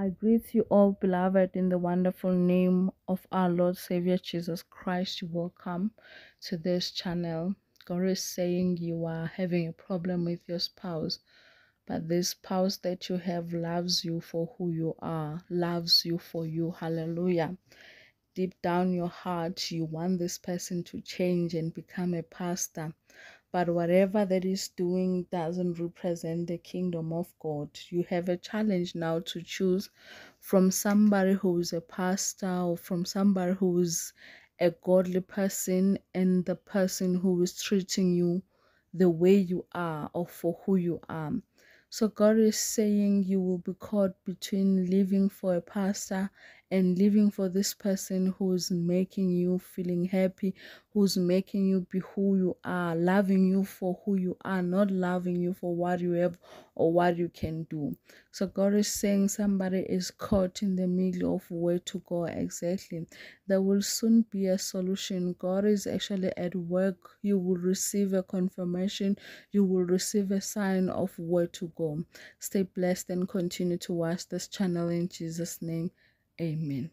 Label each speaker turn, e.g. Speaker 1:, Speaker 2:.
Speaker 1: I greet you all, beloved, in the wonderful name of our Lord Savior Jesus Christ. Welcome to this channel. God is saying you are having a problem with your spouse, but this spouse that you have loves you for who you are, loves you for you. Hallelujah. Deep down your heart, you want this person to change and become a pastor but whatever that is doing doesn't represent the kingdom of God. You have a challenge now to choose from somebody who is a pastor or from somebody who is a godly person and the person who is treating you the way you are or for who you are. So God is saying you will be caught between living for a pastor and living for this person who's making you feeling happy, who's making you be who you are, loving you for who you are, not loving you for what you have or what you can do. So God is saying somebody is caught in the middle of where to go exactly. There will soon be a solution. God is actually at work. You will receive a confirmation. You will receive a sign of where to go. Stay blessed and continue to watch this channel in Jesus' name. Amen.